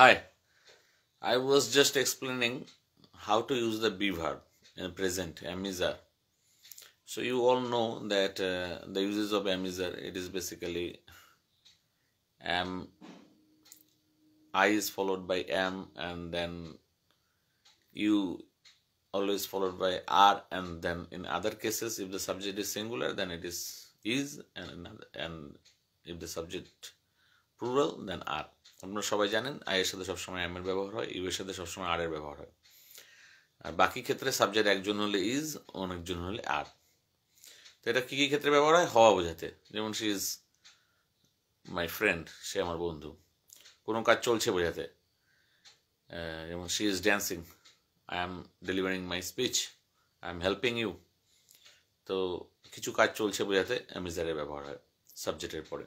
Hi, I was just explaining how to use the be verb in present amizer. So you all know that uh, the uses of amizer it is basically am I is followed by am and then you always followed by are and then in other cases if the subject is singular then it is is and another, and if the subject plural then are আপনারা সবাই জানেন, I এর সাথে সবসময় M এর ব্যবহার হয়, you এর সাথে সবসময় আর এর ব্যবহার হয়। আর বাকি ক্ষেত্রে সাবজেক্ট একজন হলে ইজ, অনেকজন হলে আর। তো এটা কী কী ক্ষেত্রে ব্যবহার হয়? হওয়া বোঝাতে। যেমন সি ইজ মাই ফ্রেন্ড, সে আমার বন্ধু। কোনো কাজ চলছে বোঝাতে। যেমন she is dancing, I am delivering my speech, I am helping you. তো কিছু কাজ চলছে বোঝাতে অ্যামিজারের ব্যবহার হয় সাবজেক্টের পরে।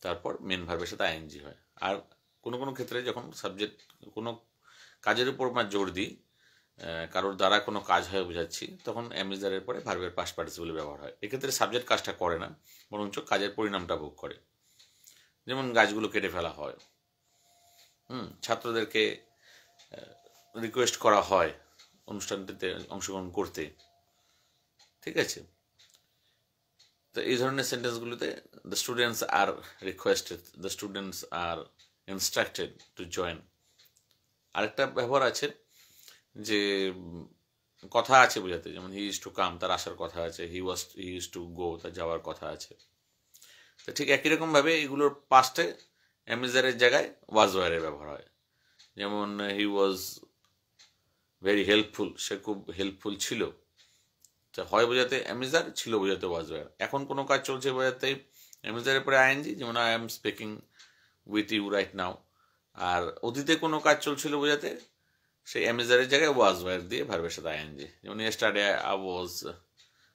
তারপর মেন ভার্বের সাথে আইএনজি হয়। আর কোনো কোনো ক্ষেত্রে যখন সাবজেক্ট কোনো কাজের উপর আমরা জোর দিই কারোর দ্বারা কোনো কাজ হয় বোঝাচ্ছি, তখন অ্যামিজারের পরে ভার্বের পাস পার্টিসিপল ব্যবহার হয়। এক্ষেত্রে সাবজেক্ট কাজটা করে না, বরঞ্চ কাজের পরিণামটা ভোগ করে। যেমন গাছগুলো কেটে ফেলা হয়, হুম, ছাত্রদেরকে রিকোয়েস্ট করা হয় অনুষ্ঠানটিতে অংশগ্রহণ করতে। ঠিক আছে? তো এই ধরনের সেন্টেন্সগুলোতে the students are requested the students are instructed to join আরেকটা ব্যবহার আছে যে, কথা আছে বোঝাতে, যেমন হি ইজ টু কাম তার আসার কথা আছে হি ওয়াজ হি ইজ টু গো তার যাওয়ার কথা আছে। তো ঠিক একই রকমভাবে এগুলোর পাস্টে অ্যামেজারের জায়গায় ওয়াজ ওয়ারের ব্যবহার হয়। যেমন হি ওয়াজ ভেরি হেল্পফুল সে খুব হেল্পফুল ছিল। হয় বোঝাতে অ্যামিজার ছিল বোঝাতে ওয়াজ ওয়ার। এখন কোনো কাজ চলছে বোঝাতে অ্যামিজারের পরে আইএনজি, যেমন I am speaking with you right now আর অতীতে কোনো কাজ চলছিল বোঝাতে? সেই অ্যামিজারের জায়গায় ওয়াজ ওয়ার দিয়ে ভার্বের সাথে আইএনজি। যেমন study I was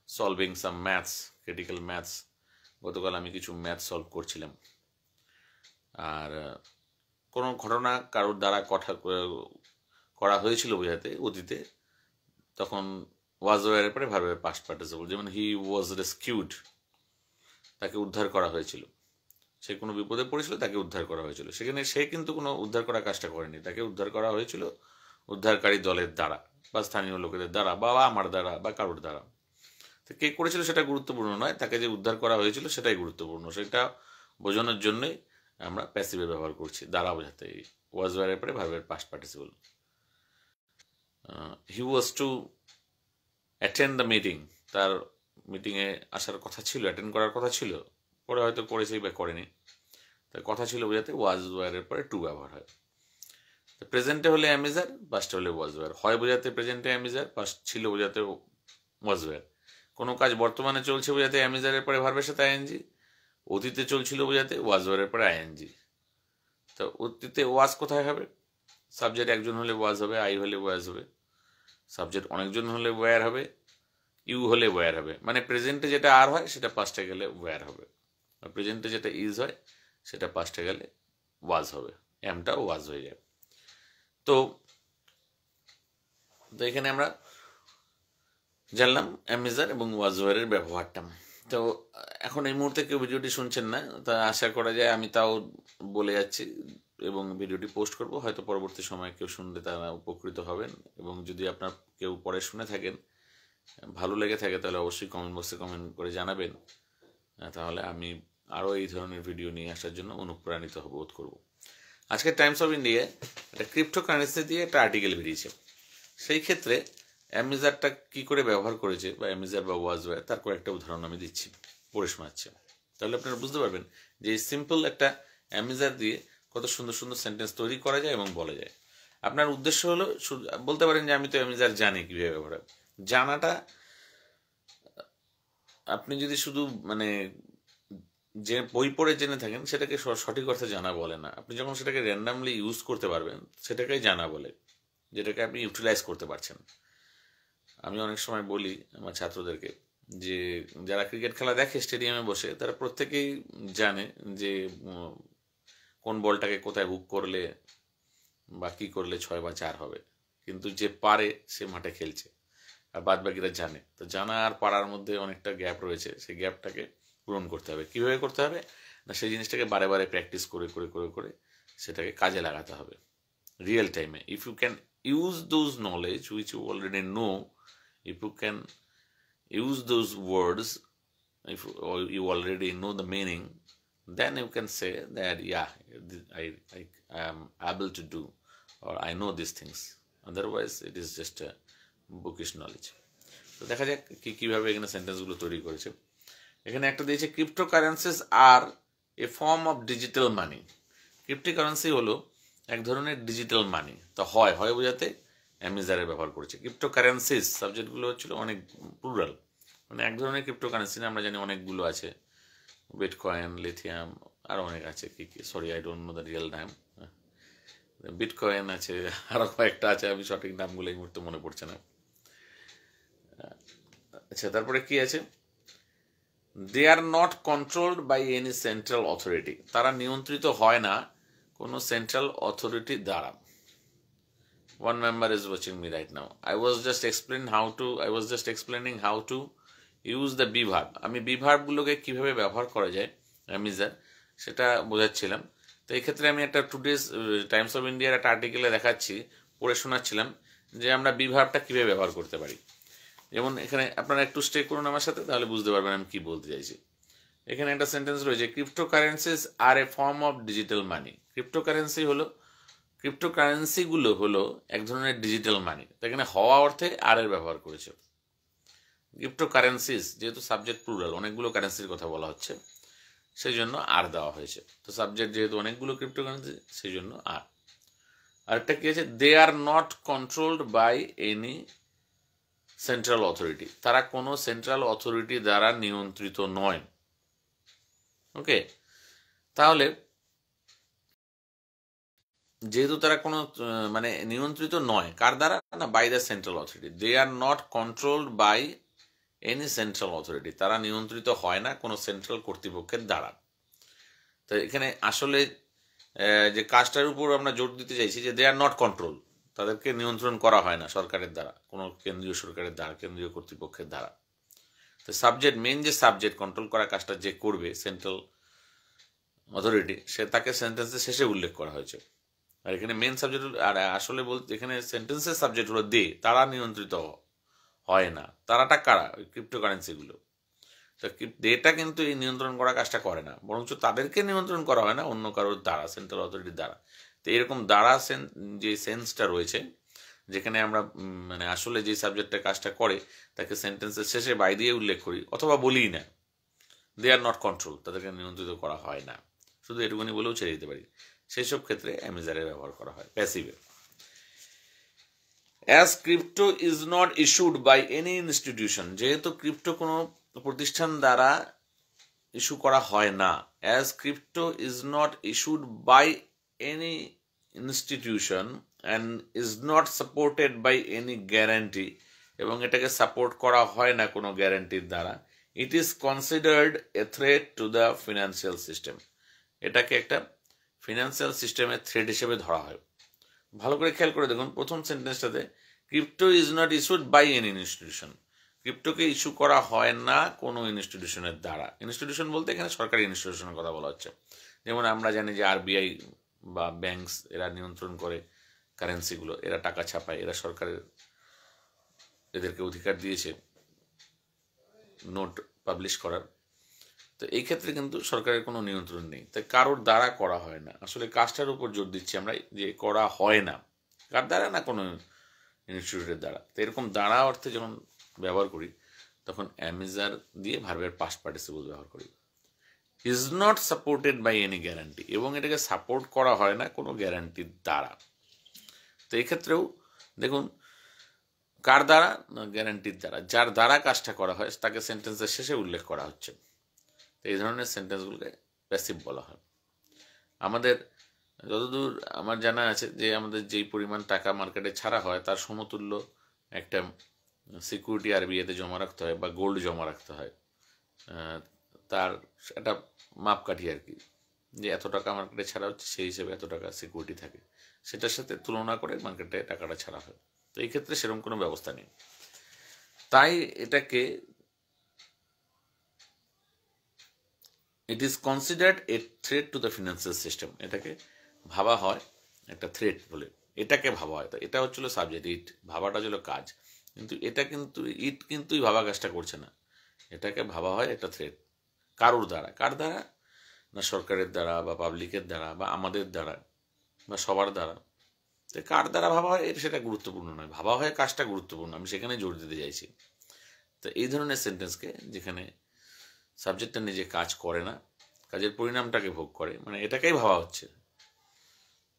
solving some maths critical maths গতকাল আমি কিছু ম্যাথ সলভ করছিলাম। আর, কোনো ঘটনা কারোর দ্বারা কথা, করা হয়েছিল বোঝাতে অতীতে, তখন ওয়াজ ওয়ারের পরে ভার্বের পাস্ট পার্টিসিপল যেমন হি ওয়াজ রেস্কিউড তাকে উদ্ধার করা হয়েছিল। সে কোনো বিপদে পড়েছিল, তাকে উদ্ধার করা হয়েছিল। সেখানে সে কিন্তু কোনো উদ্ধার করার কাজটা করেনি। তাকে উদ্ধার করা হয়েছিল উদ্ধারকারী দলের দ্বারা, বা স্থানীয় লোকেদের দ্বারা, বা আমার দ্বারা, বা কারোর দ্বারা। তো কে করেছিল সেটা গুরুত্বপূর্ণ নয়, তাকে যে উদ্ধার করা হয়েছিল সেটাই গুরুত্বপূর্ণ। সেটা বোঝানোর জন্যই আমরা প্যাসিভে ব্যবহার করছি, দ্বারা বোঝাতে। ওয়াজ ওয়ারের পরে ভার্বের past participle he was to attend the meeting তার মিটিংয়ে আসার কথা ছিল অ্যাটেন্ড করার কথা ছিল। পরে হয়তো করেছেই বা করেনি। তার কথা ছিল বোঝাতে ওয়াজ ওয়ারের পরে টু ব্যবহার হয়। তো প্রেজেন্টে হলে অ্যামেজার পাস্টে হলে ওয়াজ ওয়ার হয় বোঝাতে প্রেজেন্টে অ্যামেজার পাস্ট ছিল বোঝাতে ওয়াজ ওয়ার কোনো কাজ বর্তমানে চলছে বোঝাতে অ্যামেজারের পরে ভার্বের সাথে আইএনজি অতীতে চলছিল বোঝাতে ওয়াজ ওয়ারের পরে আইএনজি তো অতীতে ওয়াজ কোথায় হবে? সাবজেক্ট একজন হলে ওয়াজ হবে আই হলে ওয়াজ হবে। সাবজেক্ট অনেকজন হলে ওয়্যার হবে ইউ হলে ওয়্যার হবে। মানে প্রেজেন্টে যেটা আর হয়, সেটা পাস্টে গেলে ওয়্যার হবে। আর প্রেজেন্টে যেটা ইজ হয়, সেটা পাস্টে গেলে ওয়াজ হবে। এমটাও ওয়াজ হয়ে যাবে তো তো এখানে আমরা জানলাম অ্যামেজার এবং ওয়াজওয়ারের ব্যবহারটা। তো, এখন এই মুহূর্তে কেউ ভিডিওটি শুনছেন না, তা আশা করা যায় আমি তাও বলে যাচ্ছি। এবং ভিডিওটি পোস্ট করব, হয়তো পরবর্তী সময়ে কেউ শুনলে তারা উপকৃত হবেন। এবং যদি আপনার কেউ পরে শুনে থাকেন, ভালো লেগে থাকে, তাহলে অবশ্যই কমেন্ট বক্সে কমেন্ট করে জানাবেন। তাহলে আমি আরও এই ধরনের ভিডিও নিয়ে আসার জন্য অনুপ্রাণিত বোধ করব। আজকে টাইমস অফ ইন্ডিয়া একটা ক্রিপ্টো কারেন্সি দিয়ে একটা আর্টিকেল বেরিয়েছে। সেই ক্ষেত্রে অ্যামিজারটা কি করে ব্যবহার করেছে বা অ্যামিজার বা ওয়াজওয়্যার তার কয়েকটা উদাহরণ আমি দিচ্ছি, পড়ে শোনাচ্ছি। তাহলে আপনারা বুঝতে পারবেন যে সিম্পল একটা অ্যামিজার দিয়ে কত সুন্দর সুন্দর সেন্টেন্স তৈরি করা যায় এবং বলা যায়। আপনার উদ্দেশ্য হলো বলতে পারেন যে আমি তো আমি যার জানি কীভাবে ব্যবহার। জানাটা আপনি যদি শুধু মানে যে বই পড়ে জেনে থাকেন, সেটাকে সঠিক অর্থে জানা বলে না। আপনি যখন সেটাকে র্যান্ডামলি ইউজ করতে পারবেন, সেটাকেই জানা বলে, যেটাকে আপনি ইউটিলাইজ করতে পারছেন। আমি অনেক সময় বলি আমার ছাত্রদেরকে যে, যারা ক্রিকেট খেলা দেখে স্টেডিয়ামে বসে, তারা প্রত্যেকেই জানে যে কোন বলটাকে কোথায় হুক করলে বা কী করলে ছয় বা চার হবে। কিন্তু যে পারে সে মাঠে খেলছে। আর বাদ বাকিরা জানে। তো জানা আর পাড়ার মধ্যে অনেকটা গ্যাপ রয়েছে। সেই গ্যাপটাকে পূরণ করতে হবে। কীভাবে করতে হবে? না, সেই জিনিসটাকে বারে বারে প্র্যাকটিস করে করে করে করে সেটাকে কাজে লাগাতে হবে। রিয়েল টাইমে if you can use those knowledge which you already know if you can use those words if you already know the meaning then you can say that yeah I, I, I am able to do or I know these things. Otherwise it is just a bookish knowledge. তো দেখা যাক কি কীভাবে এখানে সেন্টেন্সগুলো তৈরি করেছে। এখানে একটা দিয়েছে cryptocurrencies are a form of digital money cryptocurrency হলো এক ধরনের ডিজিটাল মানি তো হয় হয় বোঝাতে অ্যামিজারে ব্যবহার করেছে। ক্রিপ্টো কারেন্সিস সাবজেক্টগুলো হচ্ছিল অনেক প্লুরাল মানে এক ধরনের ক্রিপ্টো কারেন্সি আমরা জানি অনেকগুলো আছে। বিটকয়েন লিথিয়াম আরও অনেক আছে কি কি? Sorry I don't know the real নাম বিটকয়েন আছে আরও কয়েকটা আছে, আমি সঠিক নামগুলো এই মুহূর্তে মনে পড়ছে না। আচ্ছা তারপরে কি আছে? They are not controlled by any central authority তারা নিয়ন্ত্রিত হয় না কোনো সেন্ট্রাল অথরিটি দ্বারা। One member is watching me right now i was just explaining how to, i was just explaining how to use the verb আমি B ভার্বগুলোকে কীভাবে ব্যবহার করা যায় অ্যামিজার সেটা বোঝাচ্ছিলাম। তো এই ক্ষেত্রে আমি একটা টুডেজ টাইমস অফ ইন্ডিয়ার একটা আর্টিকেলে দেখাচ্ছি, পড়ে শোনাচ্ছিলাম, যে আমরা বি ভার্বটা কীভাবে ব্যবহার করতে পারি। যেমন এখানে আপনারা একটু স্টে করুন আমার সাথে, তাহলে বুঝতে পারবেন আমি কী বলতে চাইছি। এখানে একটা সেন্টেন্স রয়েছে cryptocurrencies are a form of digital money cryptocurrency হলো ক্রিপ্টো কারেন্সিগুলো হলো এক ধরনের ডিজিটাল মানি তো এখানে হওয়া অর্থে আর এর ব্যবহার করেছে। ক্রিপ্টো কারেন্সিস যেহেতু সাবজেক্ট প্লুরাল অনেকগুলো কারেন্সির কথা বলা হচ্ছে সেই জন্য আর দেওয়া হয়েছে। তো সাবজেক্ট যেহেতু অনেকগুলো ক্রিপ্টো কারেন্সি সেই জন্য আর আরেকটা কি আছে? They are not controlled by any central authority তারা কোনো সেন্ট্রাল অথরিটি দ্বারা নিয়ন্ত্রিত নয়। ওকে? তাহলে, যেহেতু তারা কোনো মানে নিয়ন্ত্রিত নয়, কার দ্বারা? না by the central authority they are not controlled by any central authority তারা নিয়ন্ত্রিত হয় না কোনো সেন্ট্রাল কর্তৃপক্ষের দ্বারা। তো এখানে আসলে যে কাজটার উপর আমরা জোর দিতে চাইছি যে দে আর নট কন্ট্রোল তাদেরকে নিয়ন্ত্রণ করা হয় না সরকারের দ্বারা, কোনো কেন্দ্রীয় সরকারের দ্বারা, কেন্দ্রীয় কর্তৃপক্ষের দ্বারা। তো সাবজেক্ট মেন যে সাবজেক্ট কন্ট্রোল করা কাজটা যে করবে সেন্ট্রাল অথরিটি সে তাকে সেন্টেন্সের শেষে উল্লেখ করা হয়েছে। আর এখানে মেন সাবজেক্ট আর আসলে বলতে এখানে সেন্টেন্সের সাবজেক্ট হলো দে তারা নিয়ন্ত্রিত হয় না। তারাটা কারা? ওই ক্রিপ্টোকারেন্সিগুলো তো ডেটা কিন্তু এই নিয়ন্ত্রণ করা কাজটা করে না। বরঞ্চ তাদেরকে নিয়ন্ত্রণ করা হয় না, অন্য কারোর দ্বারা সেন্ট্রাল অথরিটির দ্বারা। তো এরকম দ্বারা সেন যে সেন্সটা রয়েছে, যেখানে আমরা মানে আসলে যে সাবজেক্টটা কাজটা করে, তাকে সেন্টেন্সের শেষে বাই দিয়ে উল্লেখ করি, অথবা বলি না। দে আর নট কন্ট্রোল তাদেরকে নিয়ন্ত্রিত করা হয় না। শুধু এটুকুনি বলেও ছেড়ে দিতে পারি। সেই সব ক্ষেত্রে অ্যামেজারের ব্যবহার করা হয় প্যাসিভে as crypto is not issued by any institution যেহেতু ক্রিপ্টো কোনো প্রতিষ্ঠান দ্বারা ইস্যু করা হয় না as crypto is not issued by any institution and is not supported by any guarantee এবং এটাকে সাপোর্ট করা হয় না কোনো গ্যারান্টির দ্বারা it is considered a threat to the financial system এটাকে একটা ফিনান্সিয়াল সিস্টেমের থ্রেড হিসেবে ধরা হয়। ভালো করে খেয়াল করে দেখুন, প্রথম সেন্টেন্সটাতে crypto is not issued by any institution ক্রিপ্টোকে issue করা হয় না কোনো ইনস্টিটিউশনের দ্বারা। ইনস্টিটিউশন বলতে এখানে সরকারি ইনস্টিটিউশনের কথা বলা হচ্ছে। যেমন আমরা জানি যে আরবিআই বা ব্যাংকস এরা নিয়ন্ত্রণ করে কারেন্সিগুলো এরা টাকা ছাপায়, এরা সরকারের এদেরকে অধিকার দিয়েছে নোট পাবলিশ করার। তো এই ক্ষেত্রে কিন্তু সরকারের কোনো নিয়ন্ত্রণ নেই। তাই কারোর দ্বারা করা হয় না। আসলে কাজটার উপর জোর দিচ্ছি আমরা যে করা হয় না। কার দ্বারা না কোনো ইনস্টিটিউটের দ্বারা। তো এরকম দ্বারা অর্থে যখন ব্যবহার করি, তখন অ্যামেজার দিয়ে ভার্বের পাস্ট পার্টিসিপল ব্যবহার করি। Is not supported by any guarantee এবং এটাকে সাপোর্ট করা হয় না কোনো গ্যারান্টির দ্বারা। তো এক্ষেত্রেও দেখুন, কার দ্বারা? গ্যারান্টির দ্বারা। যার দ্বারা কাজটা করা হয়, তাকে সেন্টেন্সের শেষে উল্লেখ করা হচ্ছে। তো এই ধরনের সেন্টেন্সগুলোকে প্যাসিভ বলা হয়। আমাদের যতদূর আমার জানা আছে যে আমাদের যেই পরিমাণ টাকা মার্কেটে ছাড়া হয়, তার সমতুল্য একটা সিকিউরিটি আরবিআইতে জমা রাখতে হয় বা গোল্ড জমা রাখতে হয়। তার একটা মাপকাঠি আর কি, যে এত টাকা মার্কেটে ছাড়া হচ্ছে, সেই হিসেবে এত টাকা সিকিউরিটি থাকে। সেটার সাথে তুলনা করে মার্কেটে টাকাটা ছাড়া হয়। তো এই ক্ষেত্রে সেরকম কোনো ব্যবস্থা নেই। তাই এটাকে it is considered a threat to the financial system এটাকে ভাবা হয়, একটা থ্রেট বলে। এটাকে ভাবা হয়। তো এটা হচ্ছিল সাবজেক্ট ইট ভাবাটা ছিল কাজ। কিন্তু এটা কিন্তু ইট কিন্তু ভাবা কাজটা করছে না। এটাকে ভাবা হয় একটা থ্রেট কারোর দ্বারা? কার দ্বারা? না সরকারের দ্বারা বা পাবলিকের দ্বারা বা আমাদের দ্বারা বা সবার দ্বারা? তো কার দ্বারা ভাবা হয়? এটা সেটা গুরুত্বপূর্ণ নয়। ভাবা হয় কাজটা গুরুত্বপূর্ণ। আমি সেখানে জোর দিতে চাইছি। তো এই ধরনের সেন্টেন্সকে যেখানে সাবজেক্টটা নিজে কাজ করে না, কাজের পরিণামটাকে ভোগ করে মানে এটাকেই ভাবা হচ্ছে।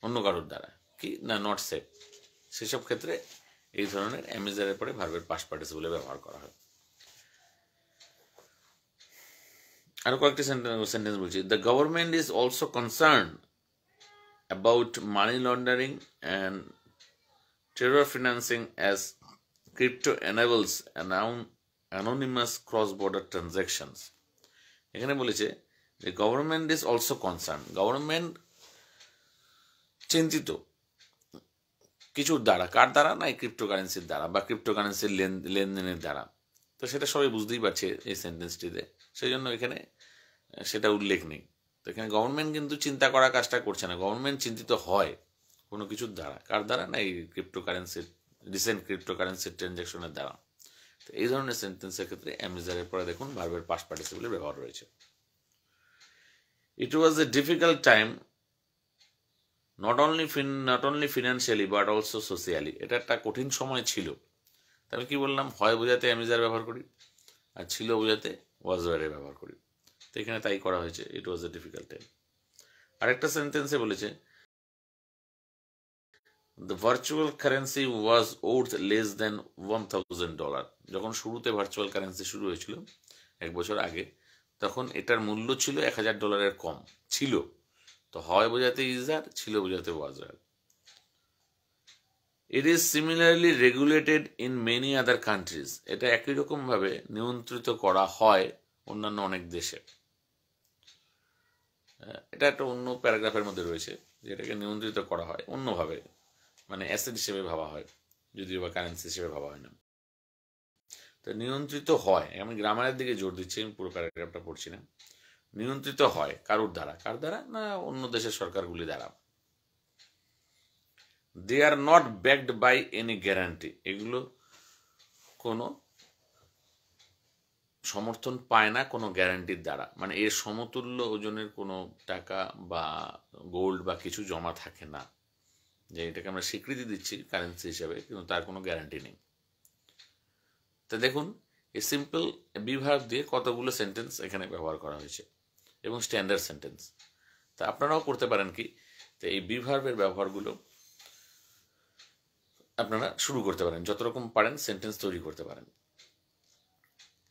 অন্য কারোর দ্বারা। কি? না নট সেফ সেসব ক্ষেত্রে এই ধরনের অ্যামেজারের পরে ভার্বের পাস পার্টিসিপলে ব্যবহার করা হয়। আরও কয়েকটি সেন্টেন্স বলছি। The government is also concern about money laundering and terror financing as crypto enables anonymous cross border transactions এখানে বলেছে যে government is also concern government চিন্তিত। কিছুর দ্বারা। কার দ্বারা? না, এই ক্রিপ্টোকারেন্সির দ্বারা বা ক্রিপ্টোকারেন্সির লেনদেনের দ্বারা। তো সেটা সবাই বুঝতেই পারছে এই সেন্টেন্সটিতে সেই জন্য এখানে সেটা উল্লেখ নেই। তো এখানে গভর্নমেন্ট কিন্তু চিন্তা করা কাজটা করছে না। গভর্নমেন্ট চিন্তিত হয় কোনো কিছুর দ্বারা। কার দ্বারা? না, এই ক্রিপ্টোকারেন্সির রিসেন্ট ক্রিপ্টোকারেন্সির ট্রানজ্যাকশনের দ্বারা। তো এই ধরনের সেন্টেন্সের ক্ষেত্রে অ্যামিজারের পরে দেখুন ভার্বের পাস পার্টিসিপলের ব্যবহার রয়েছে। It was a difficult time not only fin not only financially but also socially এটা একটা কঠিন সময় ছিল। তাহলে কি বললাম? হয় বোঝাতে অ্যামিজার ব্যবহার করি, আর ছিল বোঝাতে ওয়াজওয়ারে ব্যবহার করি। তো এখানে তাই করা হয়েছে ইট ওয়াজ এ ডিফিকাল্ট টাইম আরেকটা সেন্টেন্সে বলেছে the virtual currency was worth less than one thousand dollar যখন শুরুতে ভার্চুয়াল কারেন্সি শুরু হয়েছিল, এক বছর আগে, তখন এটার মূল্য ছিল এক হাজার ডলারের কম। ছিল। তো হয় বোঝাতে ইজার ছিল বোঝাতে was were it is similarly regulated in many other countries এটা একই রকমভাবে নিয়ন্ত্রিত করা হয় অন্যান্য অনেক দেশে। এটা একটা অন্য প্যারাগ্রাফের মধ্যে রয়েছে, যেটাকে নিয়ন্ত্রিত করা হয় অন্যভাবে মানে অ্যাসেট হিসেবে ভাবা হয়, যদিও বা কারেন্সি হিসেবে ভাবা হয় না। তো নিয়ন্ত্রিত হয়, আমি গ্রামারের দিকে জোর দিচ্ছি, আমি পুরো প্যারাগ্রাফটা পড়ছি না। নিয়ন্ত্রিত হয়, কারুর দ্বারা। কার দ্বারা? না, অন্য দেশের সরকারগুলি দ্বারা। They are not backed by any guarantee এগুলো কোনো সমর্থন পায় না কোনো গ্যারান্টির দ্বারা। মানে এর সমতুল্য ওজনের কোনো টাকা বা গোল্ড বা কিছু জমা থাকে না। যে এটাকে আমরা স্বীকৃতি দিচ্ছি কারেন্সি হিসাবে, কিন্তু তার কোনো গ্যারান্টি নেই। তা দেখুন এই সিম্পল বিভাগ দিয়ে কতগুলো সেন্টেন্স এখানে ব্যবহার করা হয়েছে। এবং স্ট্যান্ডার্ড সেন্টেন্স তা আপনারাও করতে পারেন কি? তো এই বিভার্বের ব্যবহারগুলো আপনারা শুরু করতে পারেন। যত রকম পারেন সেন্টেন্স তৈরি করতে পারেন।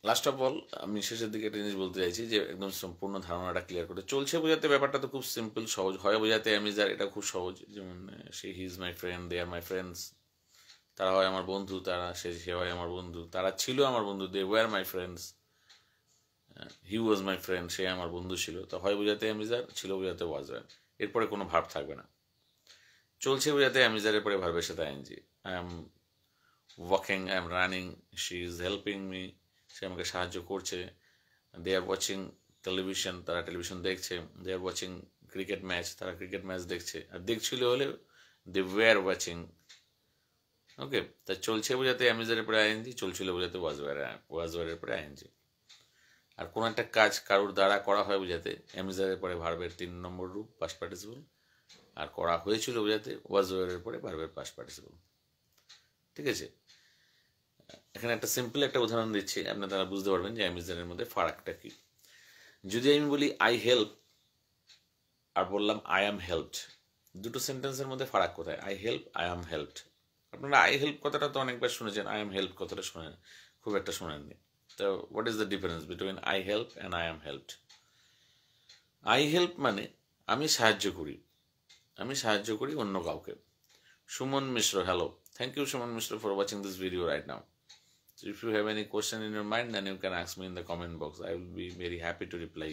লাস্ট অফ অল আমি শেষের দিকে একটা জিনিস বলতে চাইছি যে একদম সম্পূর্ণ ধারণাটা ক্লিয়ার করতে চলছে বোঝাতে ব্যাপারটা তো খুব সিম্পল সহজ। হয় বোঝাতে আমি যার এটা খুব সহজ। যেমন, সে he is my friend they are my friends তারা হয় আমার বন্ধু, তারা সে সে হয় আমার বন্ধু। তারা ছিল আমার বন্ধু they were my friends he was my friend সে আমার বন্ধু ছিল। তো হয় বোঝাতে অ্যামিজার ছিল বোঝাতে ওয়াজার এরপরে কোনো ভাব থাকবে না। চলছে বোঝাতে অ্যামিজারের পরে ভার্বের সাথে ING I am walking I am running she is helping me সে আমাকে সাহায্য করছে। দে আর ওয়াচিং টেলিভিশন তারা টেলিভিশন দেখছে। They are watching cricket match তারা ক্রিকেট ম্যাচ দেখছে। আর দেখছিল হলে দে ওয়ার ওয়াচিং ওকে তা চলছে বোঝাতে অ্যামিজারের পরে আইএনজি চলছিল বোঝাতে ওয়াজওয়ার ওয়াজওয়ারের পরে আইএনজি আর কোনো একটা কাজ কারোর দ্বারা করা হয় বোঝাতে অ্যামিজারের পরে ভার্বের তিন নম্বর রূপ পাস পার্টিসিপল আর করা হয়েছিল বোঝাতে, ওয়াজওয়ারের পরে ভার্বের পাস পার্টিসিপল ঠিক আছে? এখানে একটা সিম্পল একটা উদাহরণ দিচ্ছি আপনারা তারা বুঝতে পারবেন যে অ্যামিজারের মধ্যে ফারাকটা কি। যদি আমি বলি আই হেল্প আর বললাম আই অ্যাম হেল্পড দুটো সেন্টেন্সের মধ্যে ফারাক কোথায়? I help I am helped আপনারা আই হেল্প কথাটা তো অনেকবার শুনেছেন আই এম হেল্প কথাটা শোনেন, খুব একটা শোনেননি। তো what is the difference between I help and I am helped I help মানে আমি সাহায্য করি। আমি সাহায্য করি অন্য কাউকে। Suman Mishra hello thank you Suman Mishra for watching this video right now So if you have any question in your mind, then you can ask me in the comment box. I will be very happy to reply.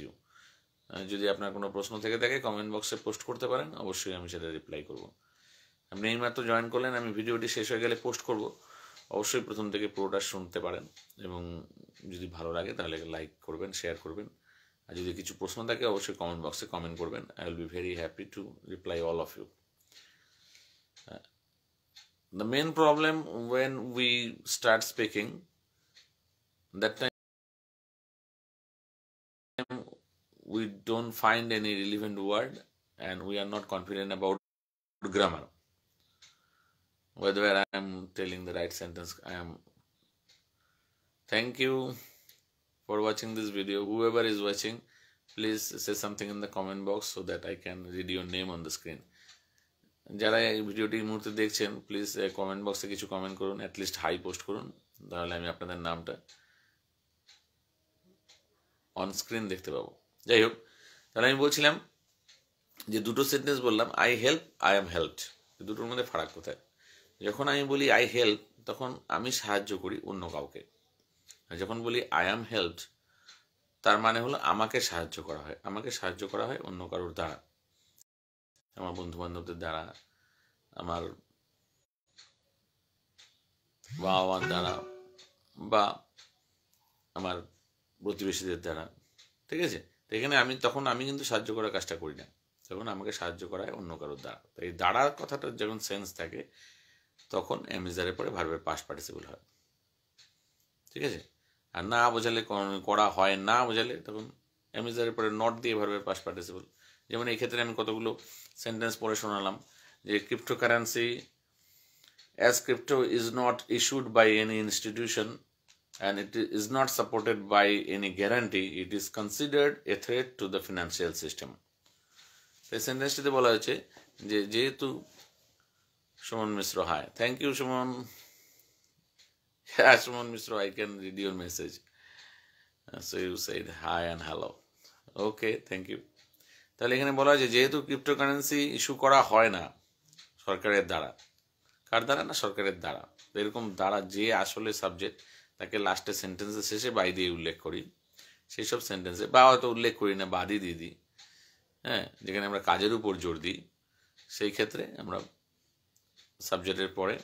যদি আপনার কোনো প্রশ্ন থেকে থাকে comment বক্সে post করতে পারেন অবশ্যই আমি সেটা রিপ্লাই করব। আপনি এইমাত্র জয়েন করলেন আমি ভিডিওটি শেষ হয়ে গেলে পোস্ট করব। অবশ্যই প্রথম থেকে পুরোটা শুনতে পারেন এবং যদি ভালো লাগে তাহলে লাইক করবেন শেয়ার করবেন। আর যদি কিছু প্রশ্ন থাকে অবশ্যই কমেন্ট বক্সে কমেন্ট করবেন। I will be very happy to reply all of you the main problem when we start speaking, that time we don't find any relevant word and we are not confident about grammar. whether I am telling the right sentence I am thank you for watching this video whoever is watching please say something in the comment box so that I can read your name on the screen যারা এই ভিডিওটি এই মুহূর্তে দেখছেন please comment বক্সে কিছু comment করুন at least high post করুন তাহলে আমি আপনাদের নামটা অন স্ক্রিন দেখতে পাবো যাই হোক তাহলে আমি বলছিলাম যে দুটো সেন্টেন্স বললাম I help I am helped দুটোর মধ্যে ফারাক কোথায় যখন আমি বলি আই হেল্প তখন আমি সাহায্য করি অন্য কাউকে। যখন বলি আই অ্যাম হেল্পড তার মানে হলো আমাকে সাহায্য করা হয়। আমাকে সাহায্য করা হয় অন্য কারোর দ্বারা। আমার বন্ধু বান্ধবদের দ্বারা, আমার বাবা মার দ্বারা, বা আমার প্রতিবেশীদের দ্বারা। ঠিক আছে? এখানে আমি, তখন আমি কিন্তু সাহায্য করার কাজটা করি না। তখন আমাকে সাহায্য করা হয় অন্য কারোর দ্বারা। তো এই দ্বারার কথাটা যখন সেন্স থাকে তখন অ্যামিজারের পরে ভার্বের পাস পার্টিসিপল হয়। ঠিক আছে? আর না বোঝালে করা হয় না বোঝালে তখন অ্যামিজারের পরে নট দিয়ে ভার্বের পাস পার্টিসিপল যেমন এই ক্ষেত্রে আমি কতগুলো সেন্টেন্স পড়ে শোনালাম যে cryptocurrency as crypto is not issued by any institution and it is not supported by any guarantee it is considered a threat to the financial system এই সেন্টেন্সটিতে বলা হয়েছে যে যেহেতু Suman Mishra hi thank you Suman. হ্যাঁ Suman Mishra I can read your message so you side hi and hello okay thank you তাহলে এখানে বলা হয়েছে, যেহেতু ক্রিপ্টোকারেন্সি ইস্যু করা হয় না সরকারের দ্বারা, কার দ্বারা না সরকারের দ্বারা? এরকম দ্বারা যে আসলে সাবজেক্ট তাকে লাস্টে সেন্টেন্সের শেষে বাই দিয়ে উল্লেখ করি। সেই সব সেন্টেন্সে বা হয়তো উল্লেখ করি না, বাদই দিয়ে দিই। হ্যাঁ যেখানে আমরা কাজের উপর জোর দিই, সেই ক্ষেত্রে আমরা সাবজেক্টের পরে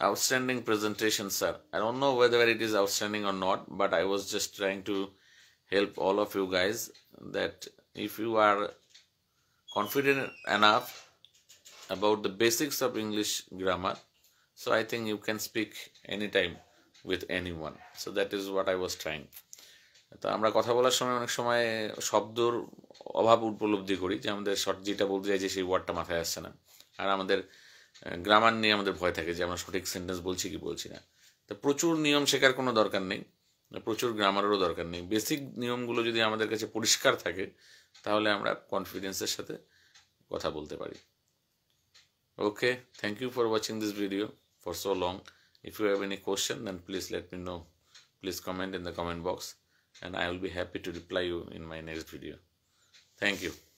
outstanding presentation sir i don't know whether it is outstanding or not but i was just trying to help all of you guys that if you are confident enough about the basics of english grammar so i think you can speak anytime with anyone so that is what i was trying তো আমরা কথা বলার সময় অনেক সময় শব্দর অভাব উপলব্ধি করি যে আমাদের শর্ট যেটা বলতে চাইছি সেই ওয়ার্ডটা মাথায় আসছে না আর আমাদের গ্রামার নিয়ে আমাদের ভয় থাকে যে আমরা সঠিক সেন্টেন্স বলছি কি বলছি না। তো প্রচুর নিয়ম শেখার কোনো দরকার নেই, প্রচুর গ্রামারেরও দরকার নেই। বেসিক নিয়মগুলো যদি আমাদের কাছে পরিষ্কার থাকে, তাহলে আমরা কনফিডেন্সের সাথে কথা বলতে পারি। Okay thank you for watching this video for so long if you have any question then please let me know please comment in the comment box and I will be happy to reply you in my next video. Thank you.